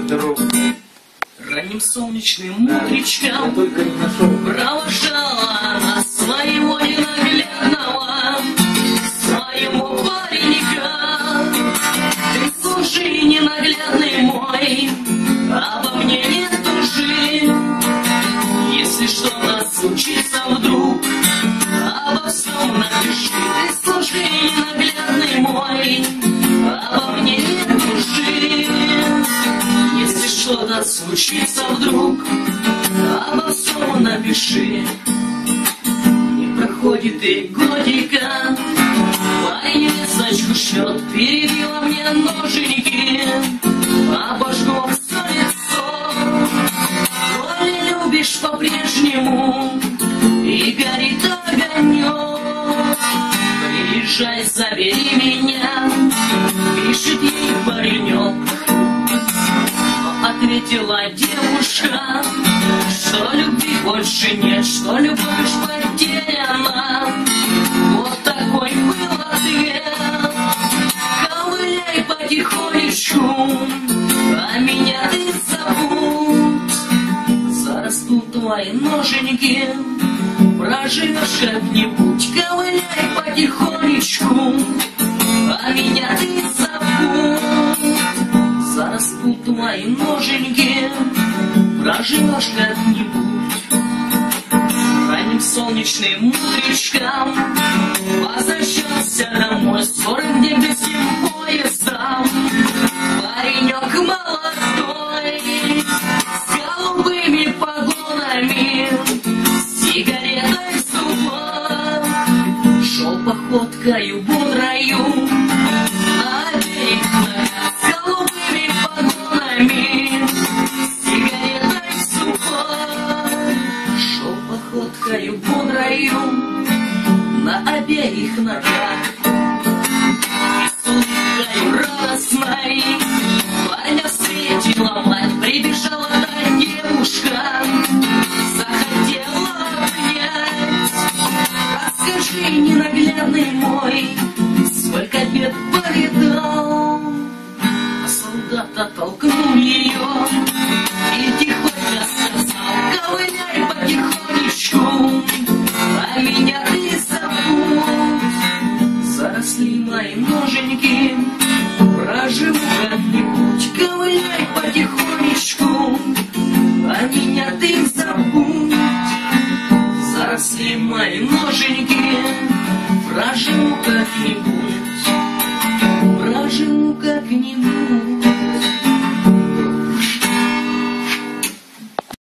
дорога. Ранним солнечным Да. Я утречком только не нашел. Провожала она своего ненаглядного, своего паренька. Ты служи, ненаглядный мой, обо мне не тужи. Если что-то случится вдруг, обо всем напиши. Что-то случится вдруг, обо всем напиши. Не проходит и годика, парень весточку шлет, перебила мне ноженьки, обожгло все лицо. Коль любишь по-прежнему, и горит огонек. Приезжай, забери меня, ответила девушка, что любви больше нет, что любовь потеряна. Вот такой был ответ. Ковыляй потихонечку, а меня ты забудь. Зарастут твои ноженьки, Твои ноженьки Проживешь как-нибудь. Ранним солнечным утречком Возвращался домой с гором, где без поездом Паренек молодой С голубыми погонами сигаретой в зубах. Шел походкою бодрою На берег раю на обеих ногах. и стучаю раз красной парня встретила мать, прибежала та девушка, захотела обнять. Расскажи, ненаглядный мой, сколько бед повидал, а солдата толкнул. таможеньки Проживу как-нибудь, ковыляй потихонечку. А меня ты забудь. Заросли мои ноженьки. Проживу как-нибудь. Проживу как-нибудь.